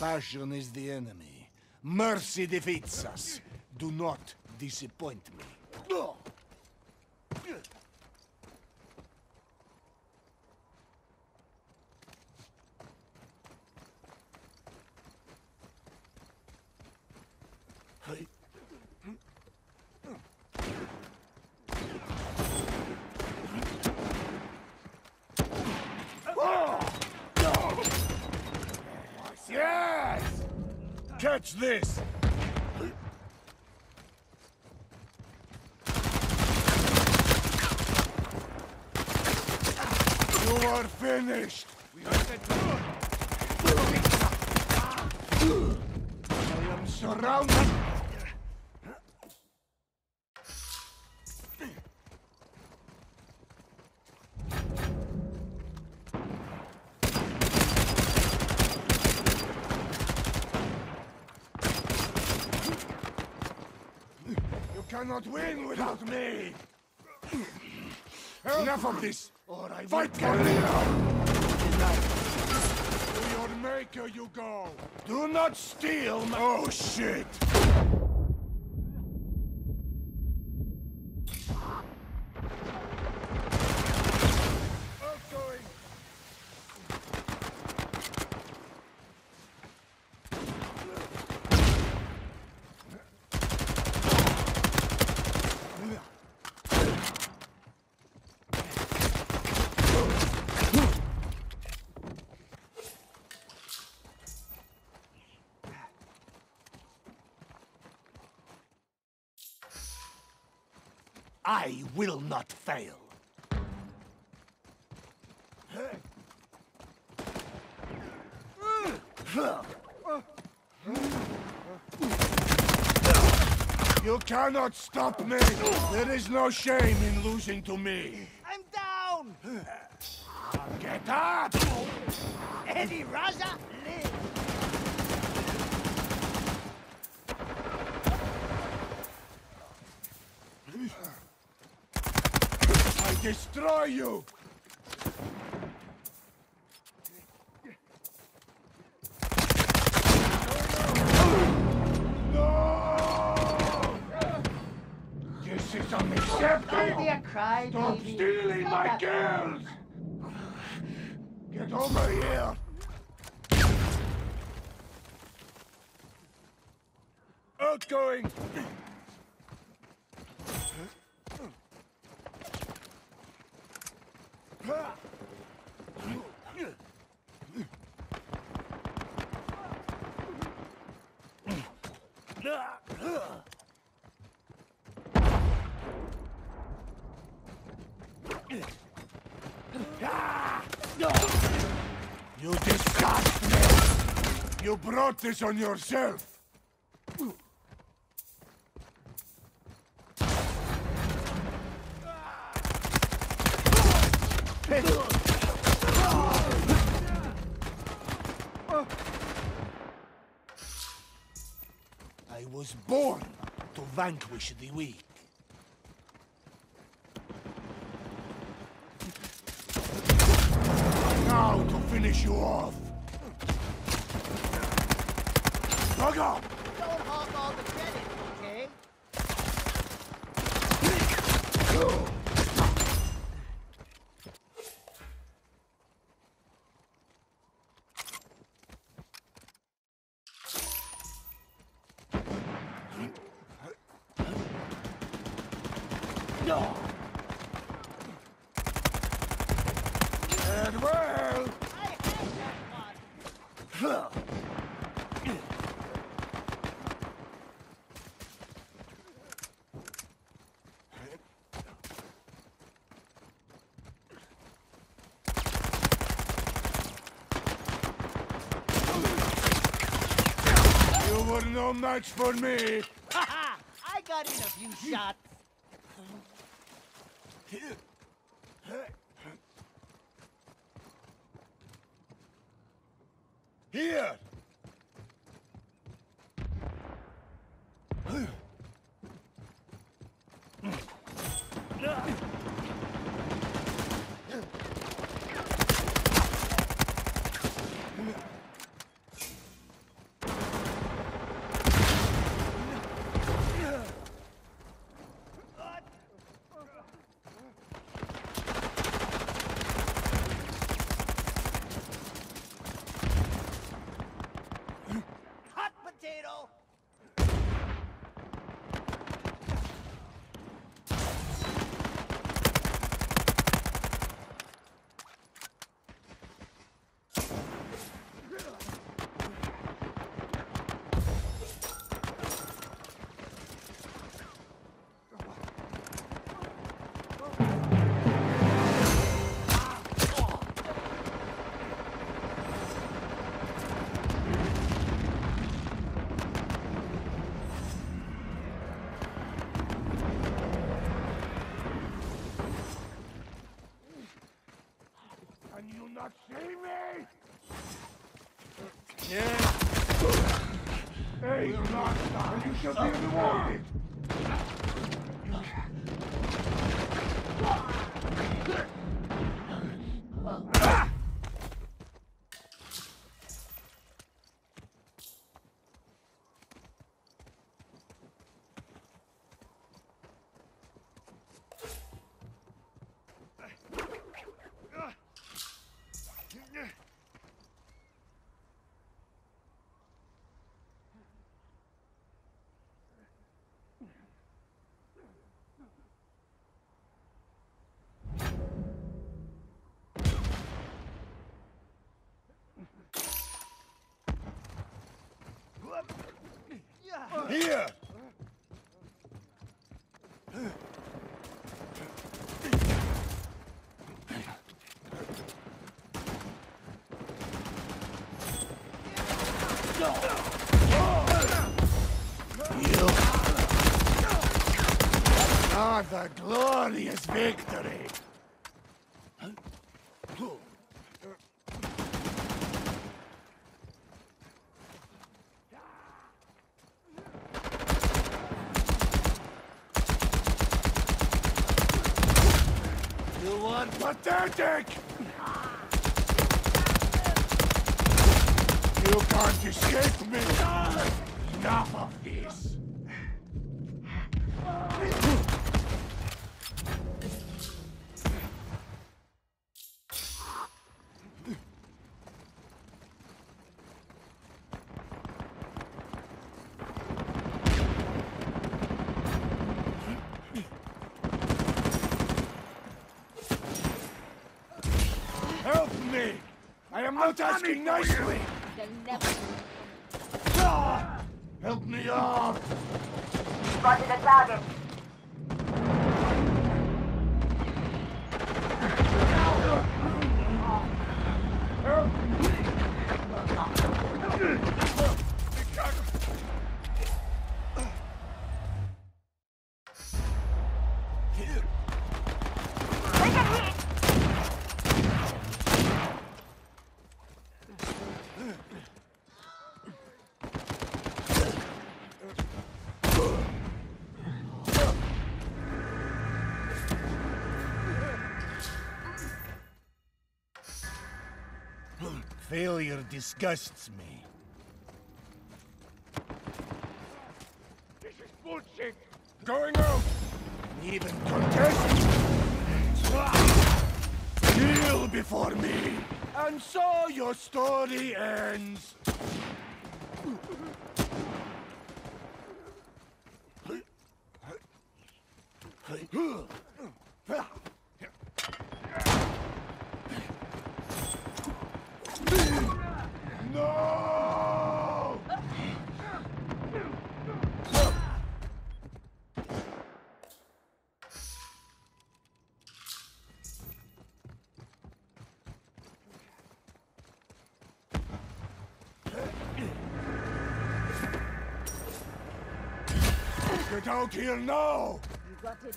Passion is the enemy. Mercy defeats us. Do not disappoint me. Yes! Catch this! You are finished! I am surrounded! You cannot win without me! Enough of this! Or I Fight Guerrero! To your maker you go! Do not steal my- Oh shit! I will not fail. You cannot stop me! There is no shame in losing to me! I'm down! Get up! Eddie Raja destroy you! No! This is unacceptable! a cry, Stop baby. stealing my girls! Get over here! Outgoing! You disgust me! You brought this on yourself! I was born to vanquish the weak. Now to finish you off. Dug up! Don't hog all the credit, okay? No! And well! I have that one! You were no match for me! Haha! I got in a few shots. Here! not see me? Yeah. Hey. You shall be rewarded. Here! You are the glorious victory! You want pathetic! You can't escape me! Enough of this! Help me! I am not asking nicely! They'll never Ah! Help me out! spotted a target. Failure disgusts me. This is bullshit! Going out! Even contest! Kneel before me! And so your story ends! No! Out here now! You got it.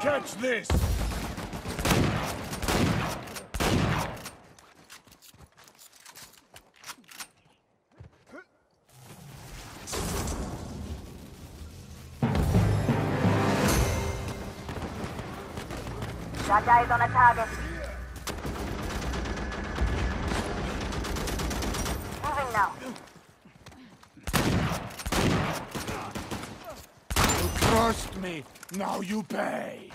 Catch this! Got eyes on a target. Moving now. You crossed me, now you pay!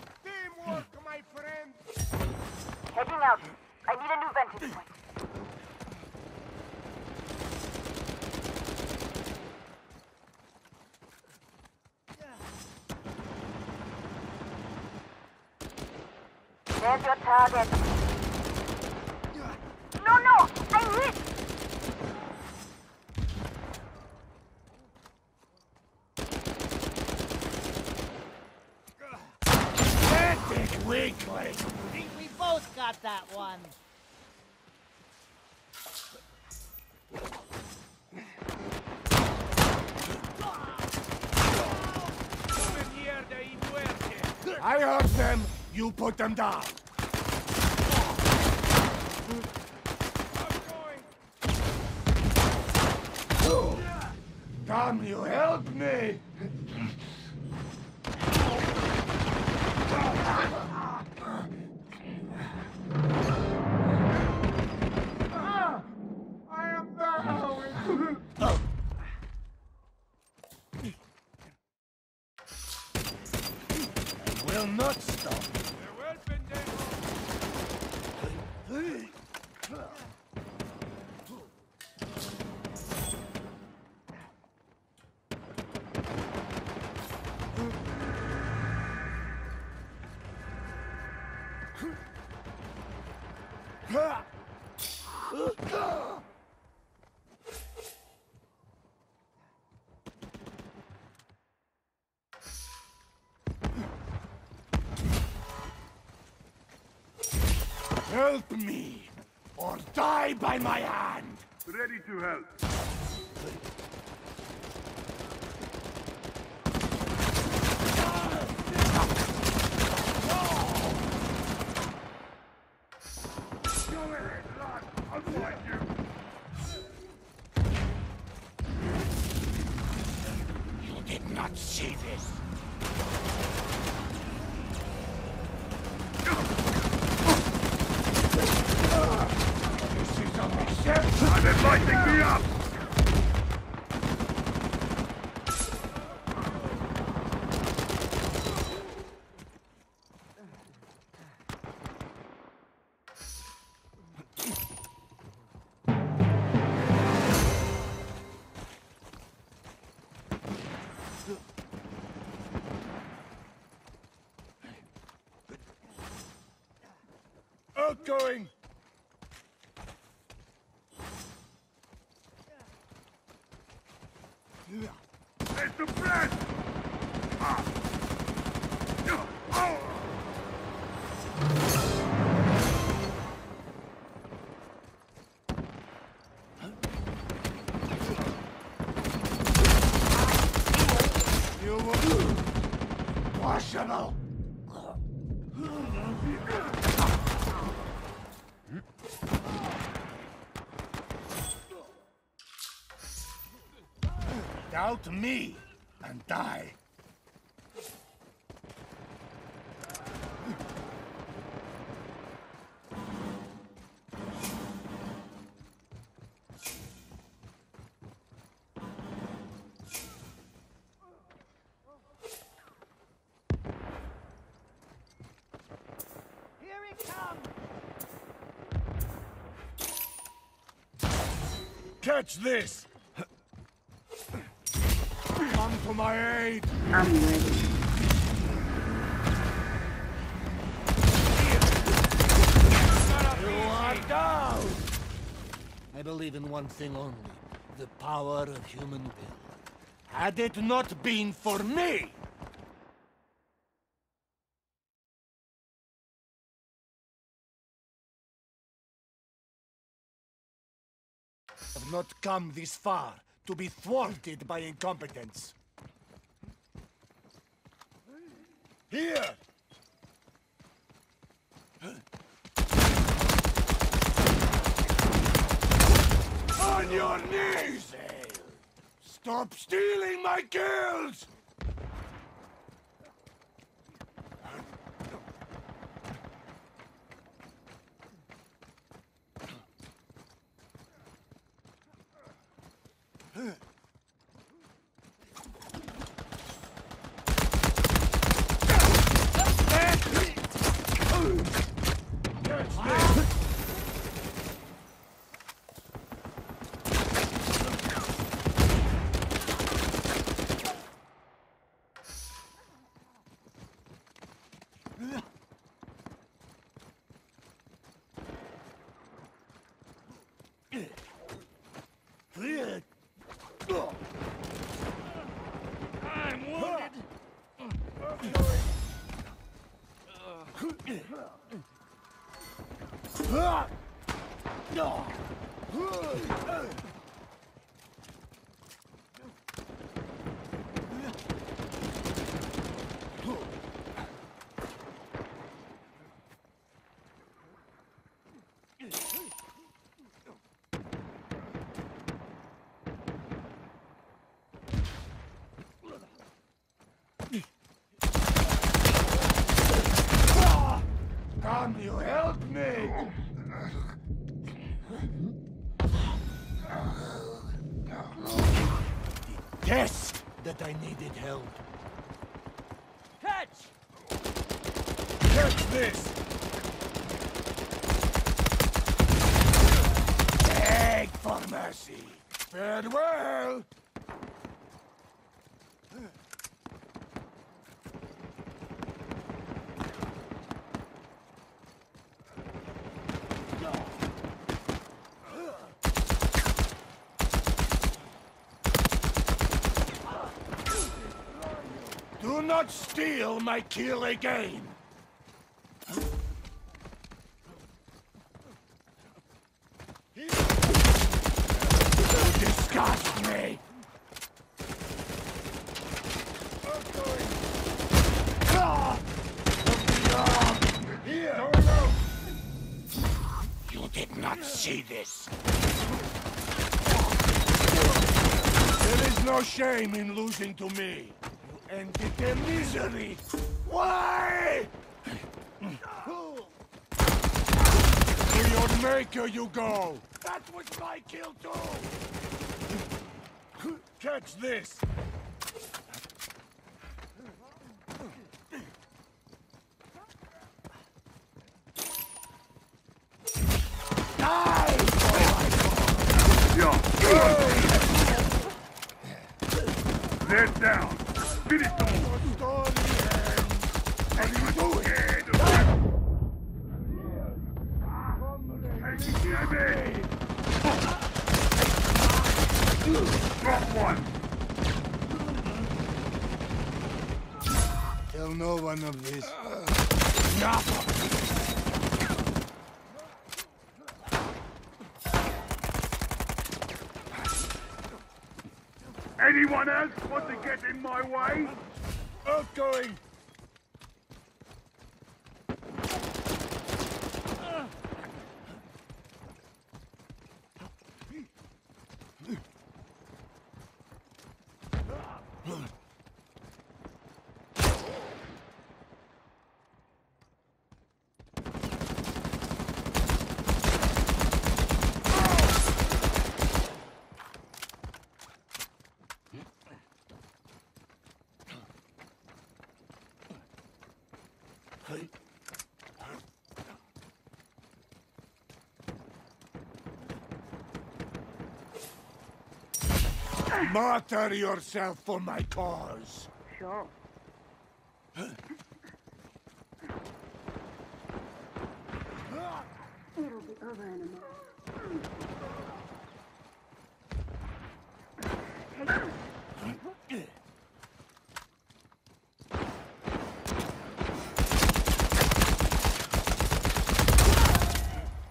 I think we both got that one. I heard them. You put them down. Oh. Come, you help me! Help me, or die by my hand! Ready to help. Outgoing! Doubt me and die. Here he comes! Catch this! Come to my aid! I'm ready. You are down! I believe in one thing only. The power of human will. Had it not been for me, have not come this far to be thwarted by incompetence. Here! On your knees! Stop stealing my kills! I needed help. Catch! Catch this! Beg for mercy. Farewell! Do not steal my kill again! You disgust me! You did not see this. There is no shame in losing to me. Ended their misery. Why? To your maker you go. That was my kill too. Catch this. They're down. Finish them. What are you doing? Jimmy! Drop one. Tell no one of this. Enough! Anyone else want to get in my way? Outgoing! Martyr yourself for my cause. Sure. It'll be over in a minute.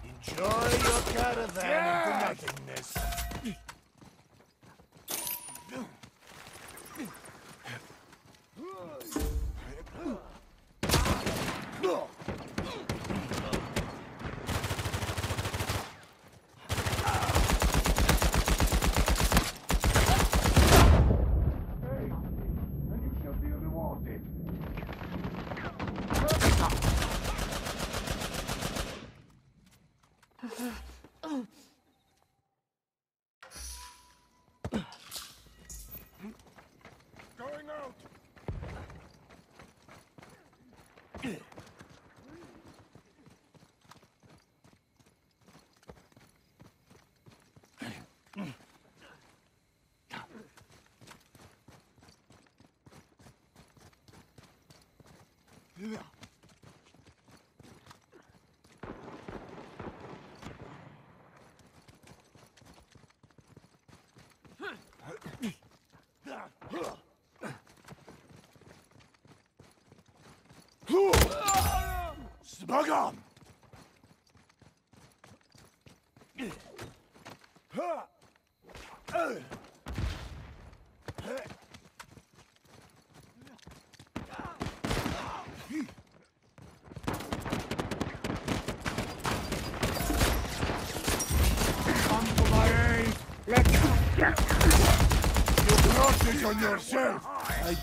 Enjoy your caravan into nothingness. Hey, and you shall be rewarded. Going out. Smug on! Come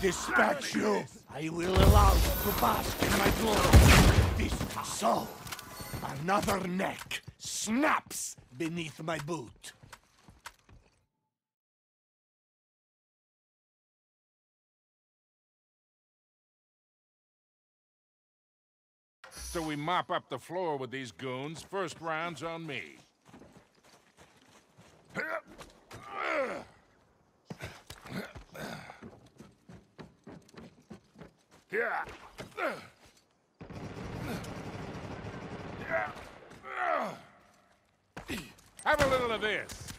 dispatch you, I will allow you to bask in my glory. This so, another neck snaps beneath my boot. So we mop up the floor with these goons, first round's on me. Yeah. Have a little of this.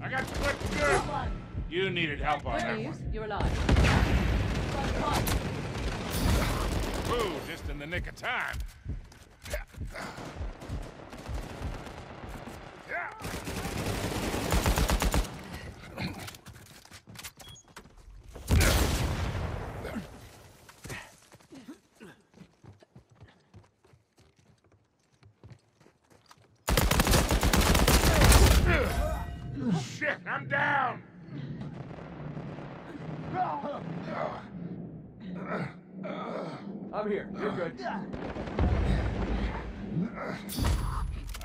I got quick good. You needed help on that one. you're alive. Ooh, just in the nick of time. Shit, I'm down! I'm here. You're good. I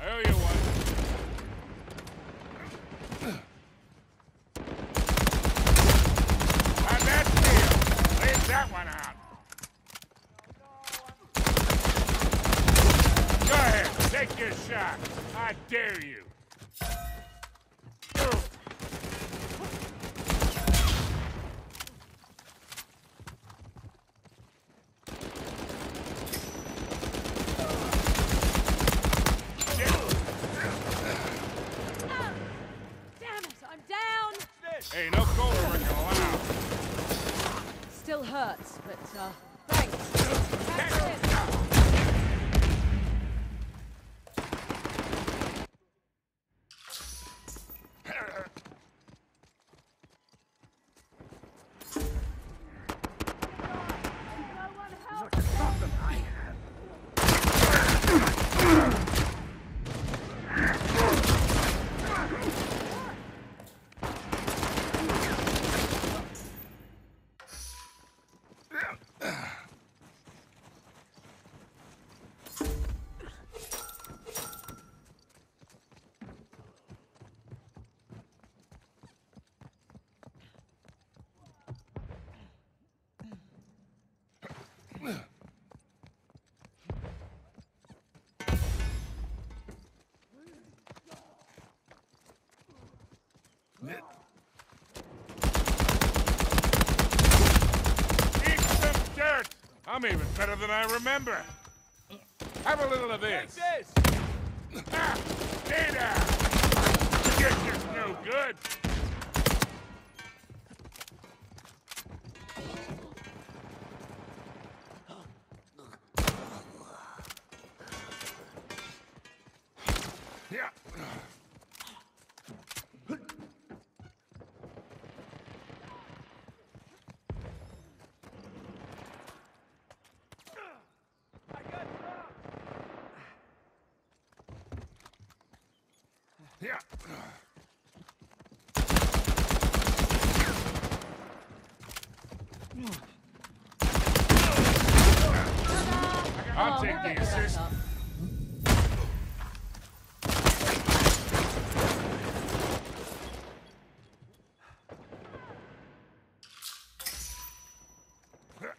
owe you one. How'd that feel? Leave that one out. Go ahead, take your shot. I dare you. Damn it, I'm down! Hey, no drinking allowed. Still hurts, but, uh, thanks. That's it. Eat some dirt! I'm even better than I remember. Have a little of this. Ah, Data! You're just no good. Yeah. Yeah.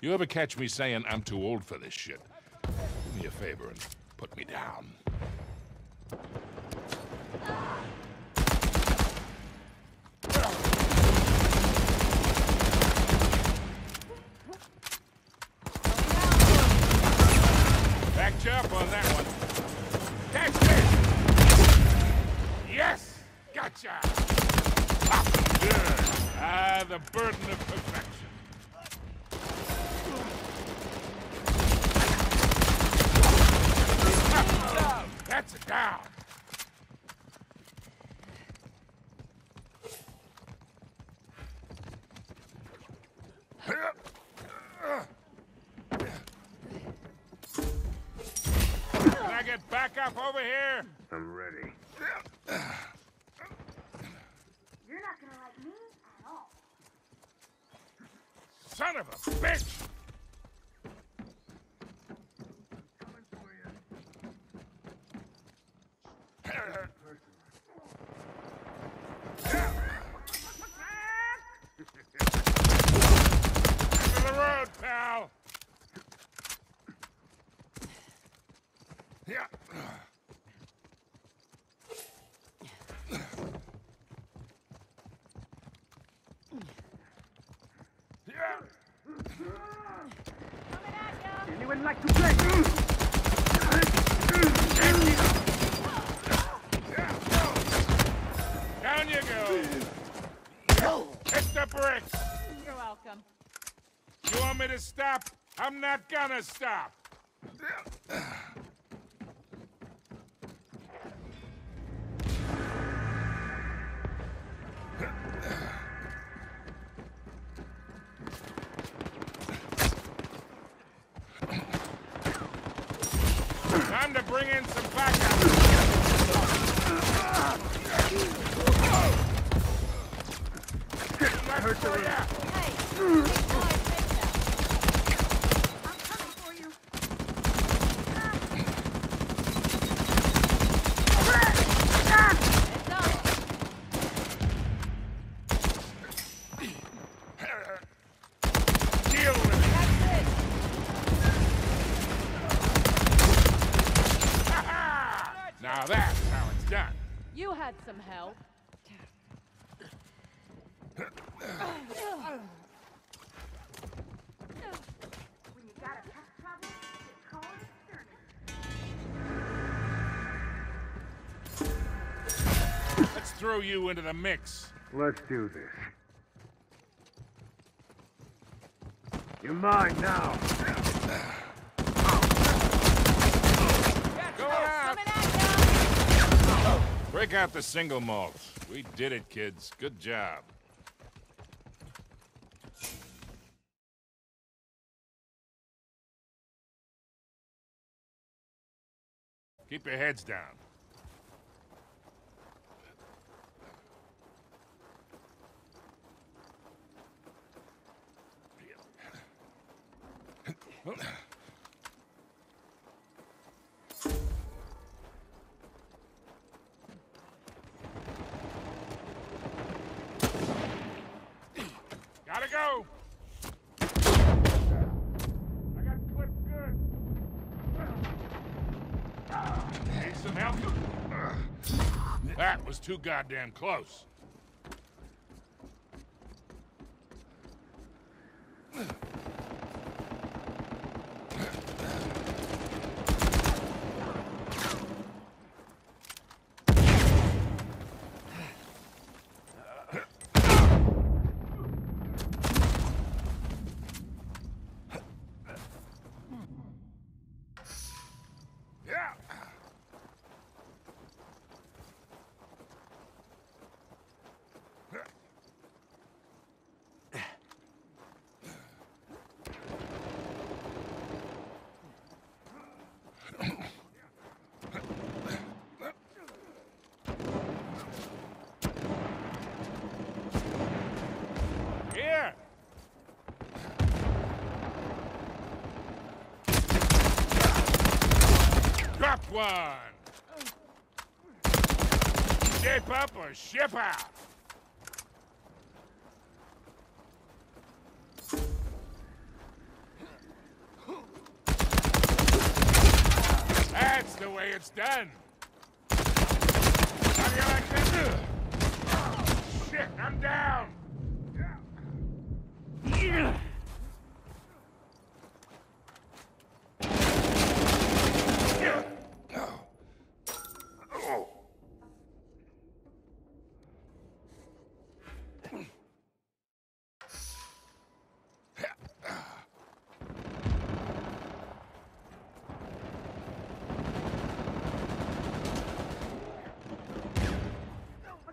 You ever catch me saying I'm too old for this shit? Do me a favor and put me down. Back you up on that one. Catch this! Yes! Gotcha! Ah, good. Ah, the burden of perfection. Ah, That's a down. Can I get back up over here? I'm ready. You're not gonna like me at all. Son of a bitch! Coming for you. Yeah. Yeah. Anyone like to play? Down you go. Hit the bricks. You're welcome. You want me to stop? I'm not gonna stop. Bring in some backup. That hurts you into the mix. Let's do this. You're mine now. Go out. Coming at ya. Break out the single malt. We did it, kids. Good job. Keep your heads down. Gotta go. I got clipped good. Need some help? That was too goddamn close. Yeah. Here. Drop one. Ship out. That's the way it's done. How do you like this? Shit, I'm down.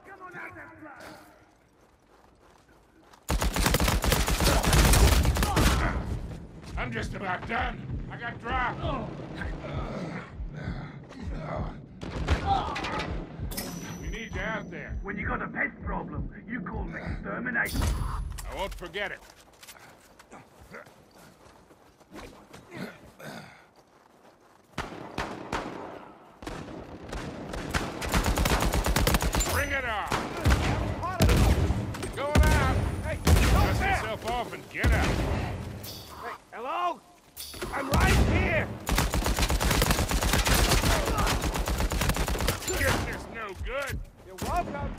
Come on out there, blood. I'm just about done. I got dropped. We need you out there. When you got a pest problem, you call me exterminator. I won't forget it. Bring it on. Going out. Hey, dust yourself off and get out. Hey, hello? I'm right here! This is no good! You're welcome!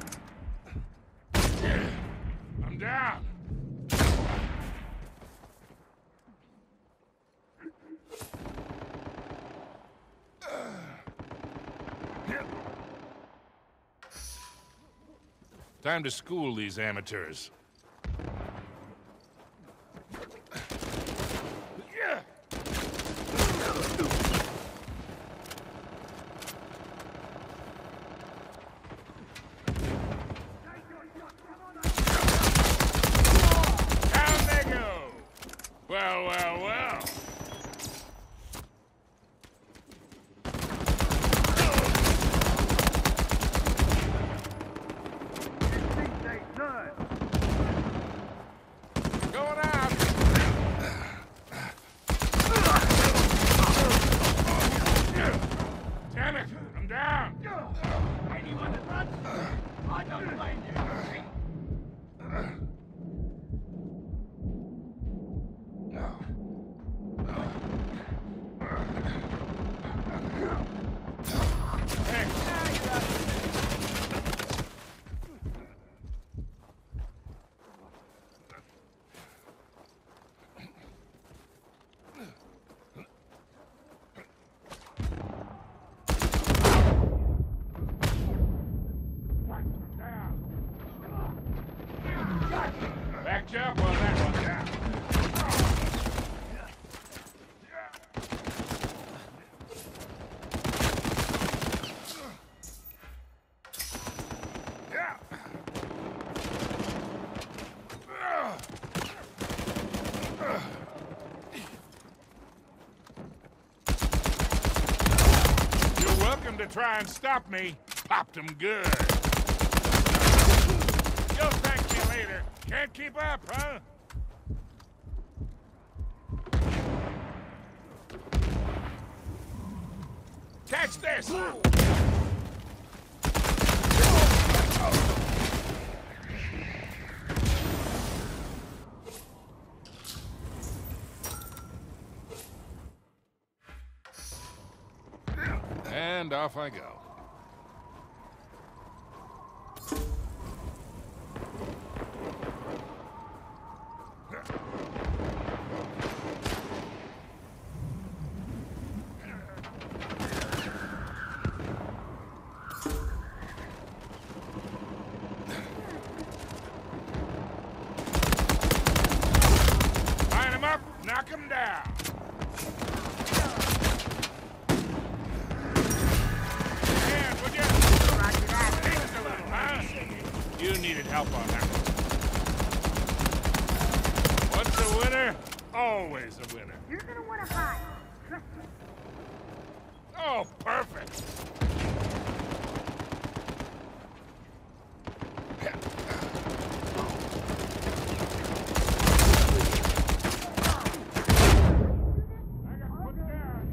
I'm down! Time to school these amateurs. Try and stop me. Popped him good. You'll thank me later. Can't keep up, huh? Catch this! And off I go. Line him up, knock him down. Man, would you? Thanks a little, huh? You needed help on that one. What's a winner? Always a winner. You're gonna wanna hide. Oh, perfect. I got put down.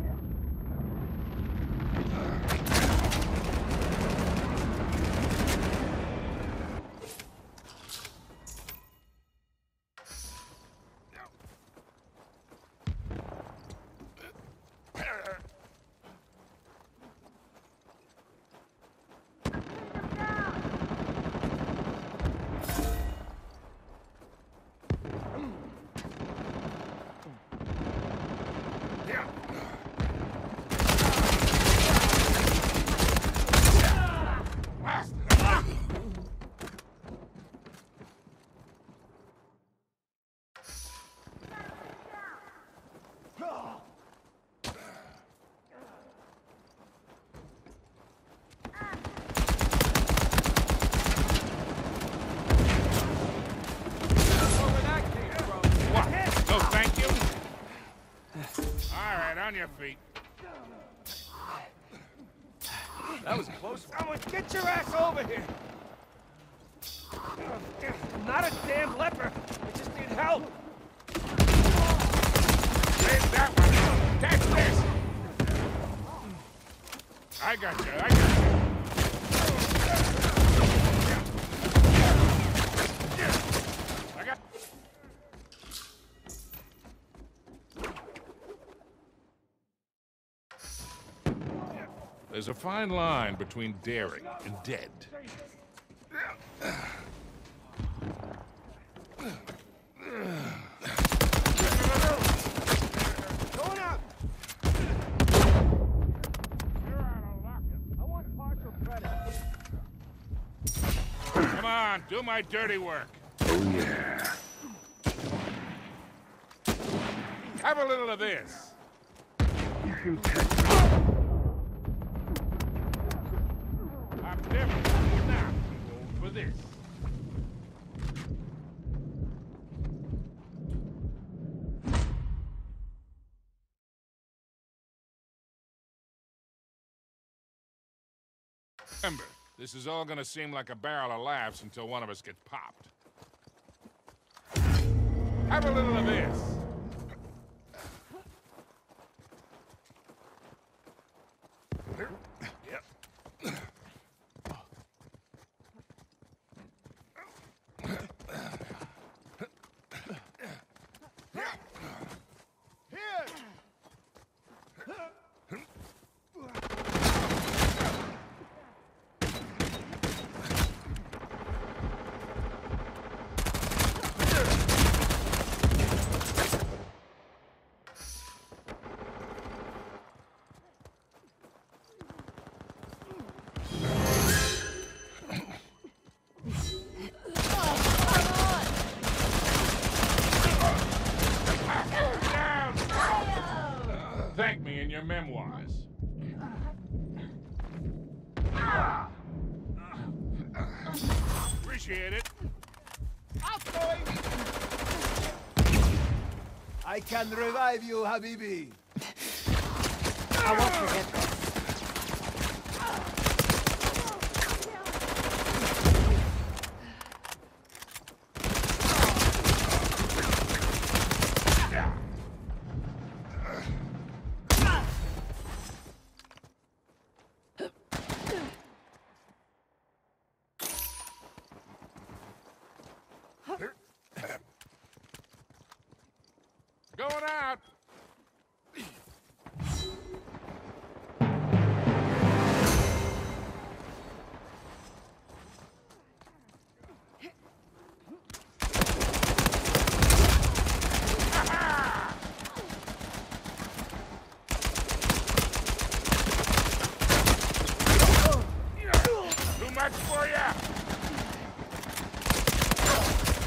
What? No, thank you? All right, on your feet. That was close. Someone get your ass over here! I'm not a damn leper. I just need help. Save that one. Catch this. I got you. I got you. There's a fine line between daring and dead. Come on, do my dirty work. Oh, yeah. Have a little of this. You can catch I'm definitely not too old for this. Remember, this is all gonna seem like a barrel of laughs until one of us gets popped. Have a little of this. Yep. Down! Thank me in your memoirs. Appreciate it. Can revive you, Habibi. I won't forget this. Going out. Too much for ya?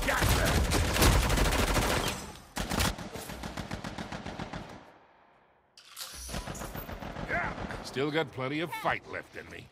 Gotcha. Yeah, Still got plenty of fight left in me.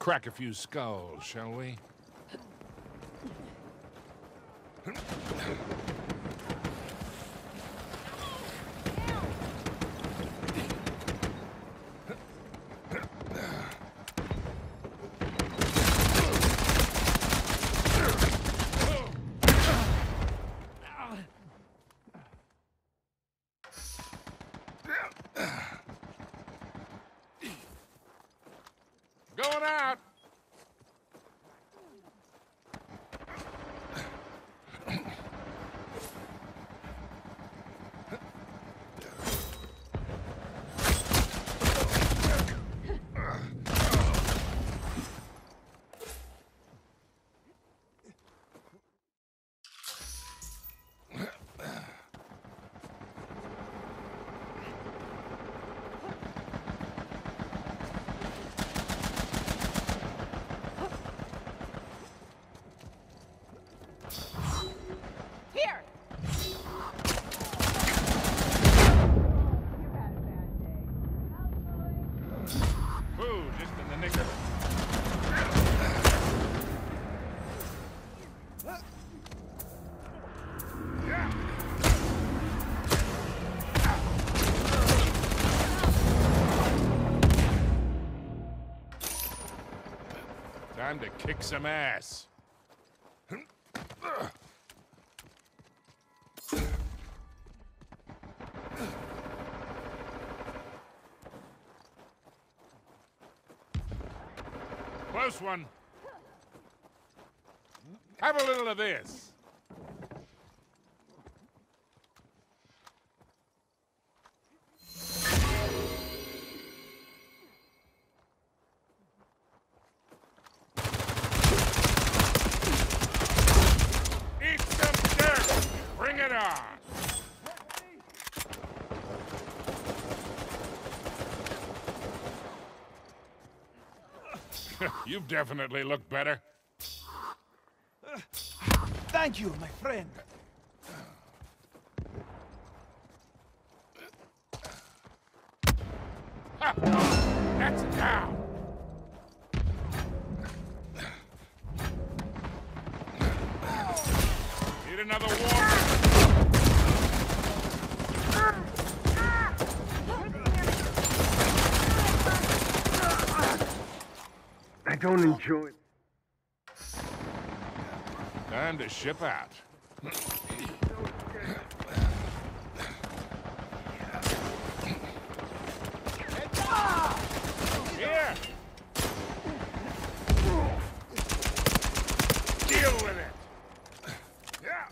Crack a few skulls, shall we? Time to kick some ass. Close one. Have a little of this. Definitely look better. Thank you, my friend. Enjoy. Time to ship out. Here. Deal with it. Yeah.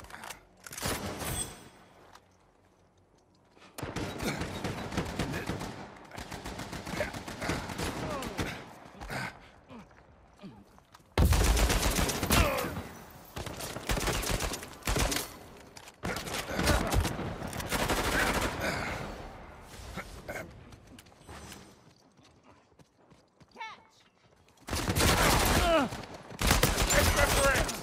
Catch! Extra bricks.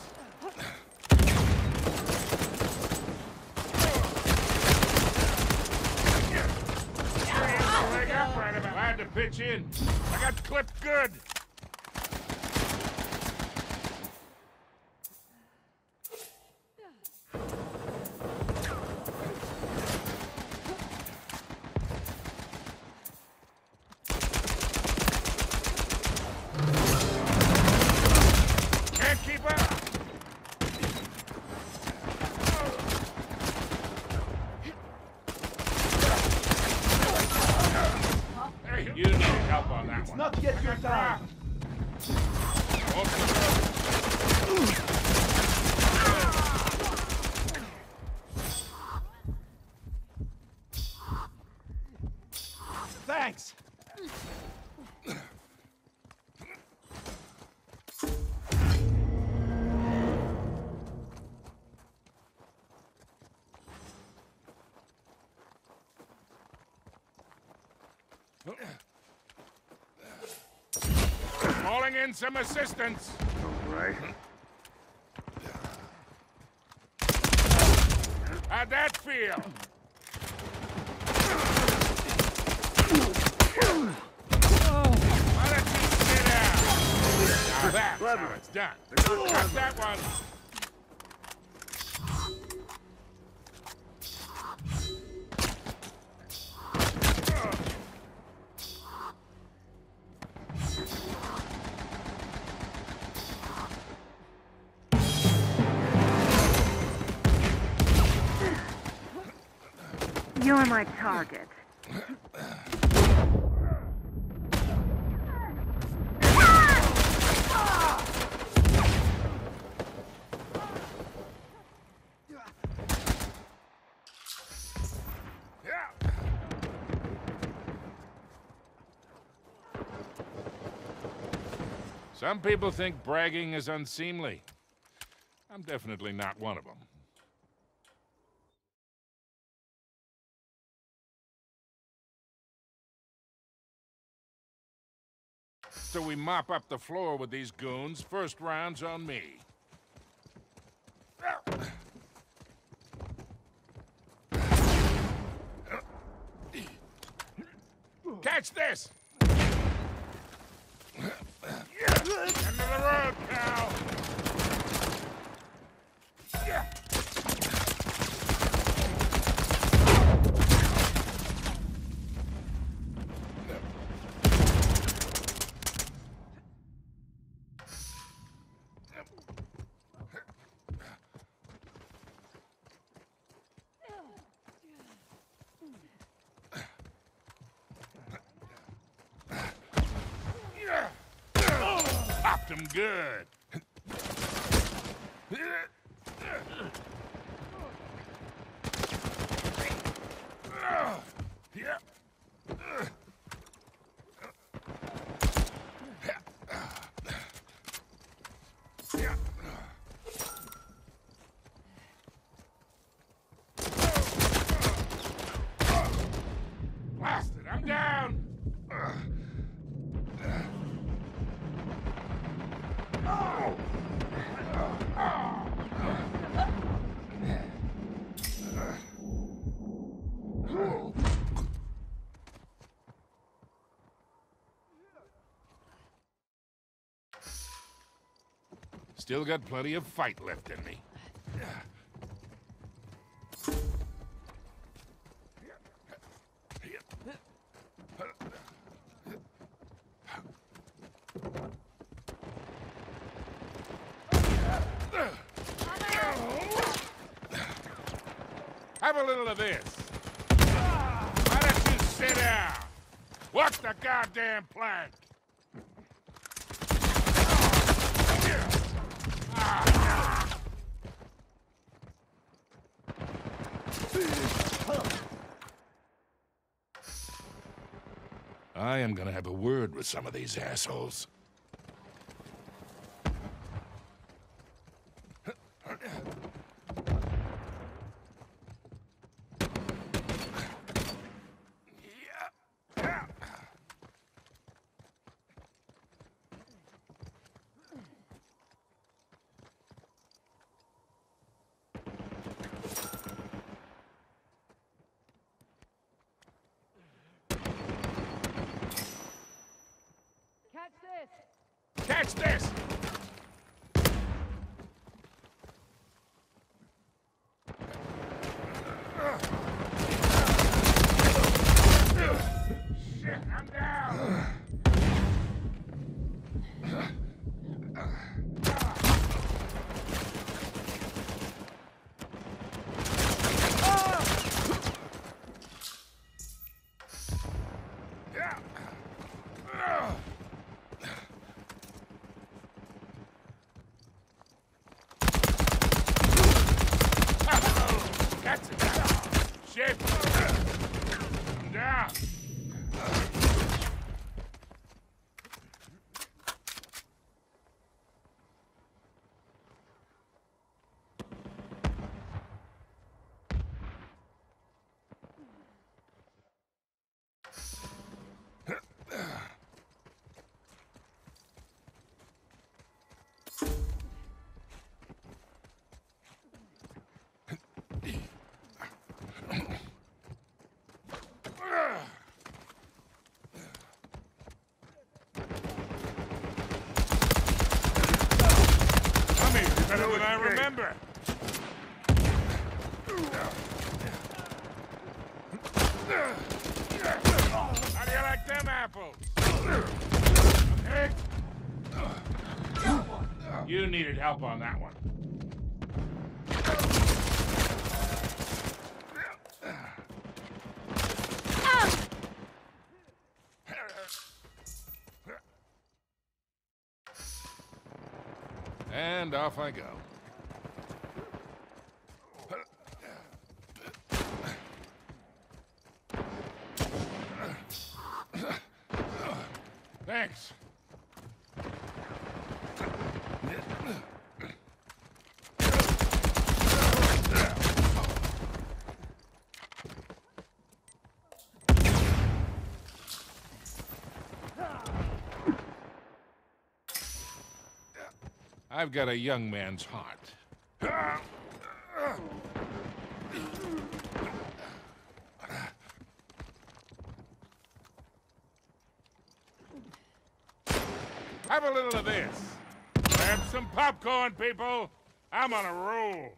Leg up right about. In. I got clipped good. Can't keep up. Hey, you need help on that one. Not yet your time. Calling in some assistance. All right. How'd that feel? Why don't you sit down? Now it's done. Got that one. My target. Some people think bragging is unseemly. I'm definitely not one of them. So we mop up the floor with these goons. First round's on me. Catch this! End of the road, pal! Him good. Yeah. Blasted, I'm down. Still got plenty of fight left in me. Have a little of this. Why don't you sit down? Walk the goddamn plank. I am gonna have a word with some of these assholes. Catch this! I remember. How do you like them apples? You needed help on that one. And off I go. Thanks. I've got a young man's heart. Have a little of this. Grab some popcorn, people. I'm on a roll.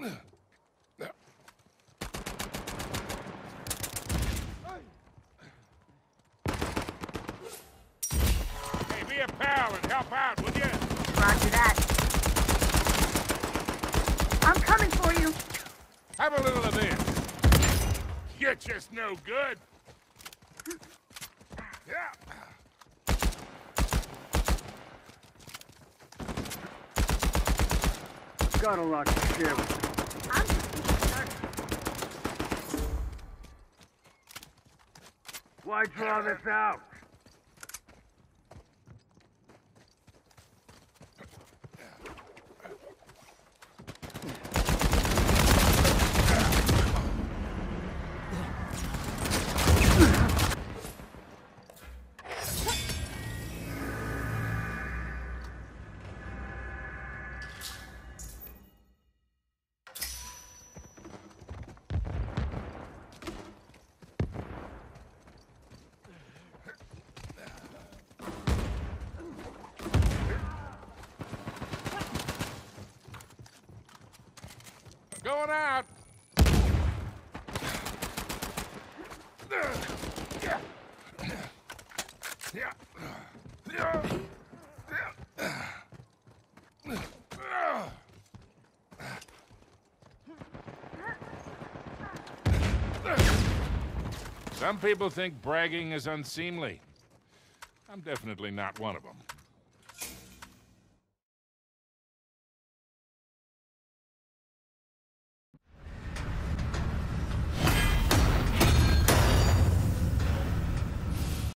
Hey, be a pal and help out, would you? Roger that. I'm coming for you. Have a little of this. You're just no good. Yeah. Got a lot to share with you. I'm just getting started. Why draw this out? Going out. Some people think bragging is unseemly. I'm definitely not one of them.